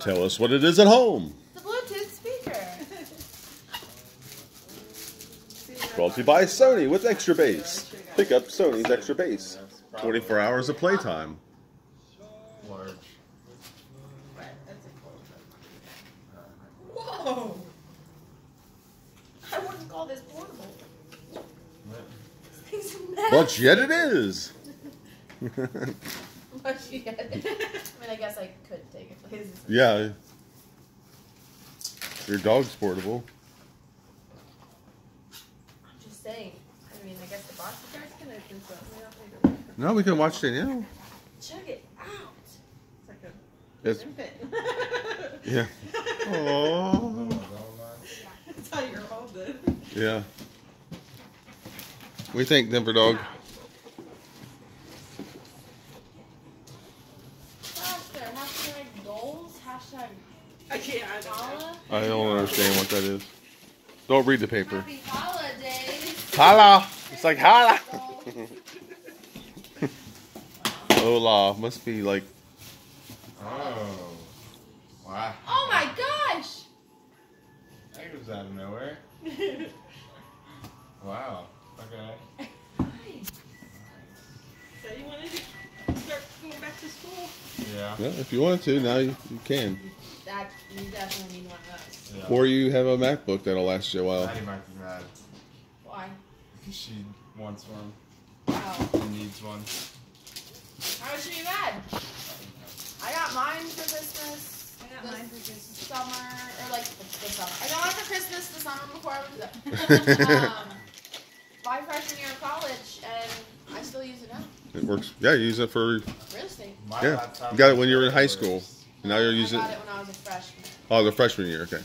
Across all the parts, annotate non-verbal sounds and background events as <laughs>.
Tell us what it is at home. The Bluetooth speaker. <laughs> Brought to you by Sony with extra bass. Pick up Sony's extra bass. 24 hours of playtime. Large. Whoa! I wouldn't call this portable. Thing's But massive. yet it is. <laughs> But yeah. I mean, I guess I could take it places. yeah. Your dog's portable. I'm just saying. I mean, I guess the box is can open, so we don't need to No, we can watch it now. Check it out. It's like a It's, infant. <laughs> yeah. Oh. That's how you're holding. Yeah. We think Denver dog. Gosh, there. Hashtag goals. Hashtag I can't. I don't know. I don't understand what that is. Don't read the paper. Happy holidays. Holla! It's like holla! <laughs> Hola. Must be like, Oh. Wow. oh my gosh! That was out of nowhere. <laughs> Wow. Okay. Going back to school? Yeah. yeah, if you wanted to, now you, you can. That you definitely need one of those. yeah. Or you have a MacBook that'll last you a while. Maddie might be mad Why? because she wants one Oh, and needs one. how would she be mad? I got mine for Christmas. I got mine for Christmas. Summer or like the, the summer. I got mine for Christmas the summer before I was <laughs> um, my freshman year of college, and I still use it now. It works. Yeah, you use it for. Real estate. My Yeah. laptop You got it when you were in high school. Now you're I using. got it when I was a freshman. Oh, the freshman year. Okay. I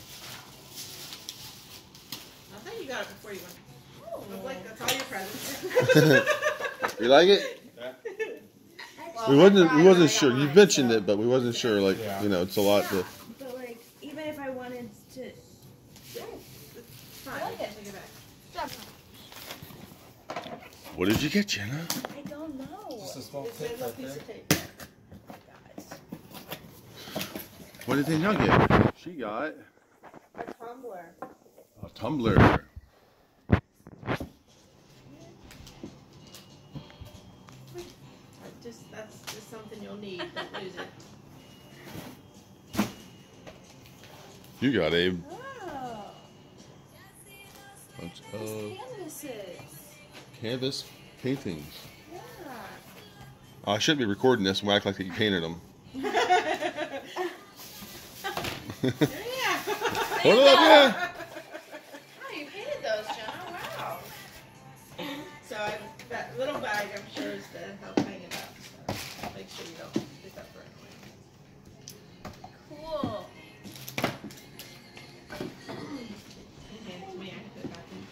thought you got it before you went. Oh. Like that's all your presents. <laughs> <laughs> You like it? Yeah. Well, We wasn't. We wasn't sure. You mentioned so- it, but we wasn't sure. Like Yeah. you know, it's a lot to. But like, even if I wanted to, Fine. I like it. Take it back. What did you get, Jenna? I don't know. Just a small It's tip a right piece there. of tape. What did Danielle get? She got A tumbler. a tumbler. Just that's just something you'll need. Don't lose it. You got a Oh, bunch of canvases. canvas paintings. Yeah. Oh, I shouldn't be recording this. and act like you painted them. Yeah. <laughs> Hold it up, yeah. Oh, you painted those, Jenna. Wow. So I, that little bag, I'm sure, is to help hang it up. So make sure you don't pick up for Cool. Hand it to me. I can put it back in.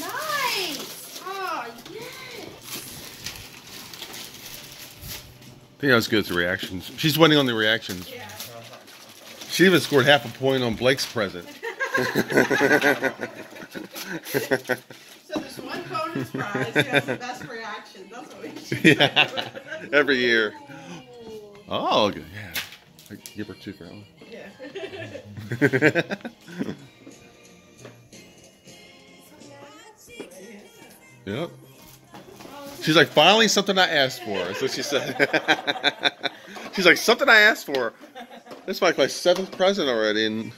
Nice. Oh yes. I think that was good. at The reactions. She's winning on the reactions. Yeah. She even scored half a point on Blake's present. <laughs> So there's one bonus prize. Who has the best reaction? That's what we should yeah, <laughs> every year. Oh, good. Yeah, I give her two for that one. Yeah. <laughs> yep. She's like, finally something I asked for. That's what she said. <laughs> She's like, something I asked for. This is like my seventh present already, and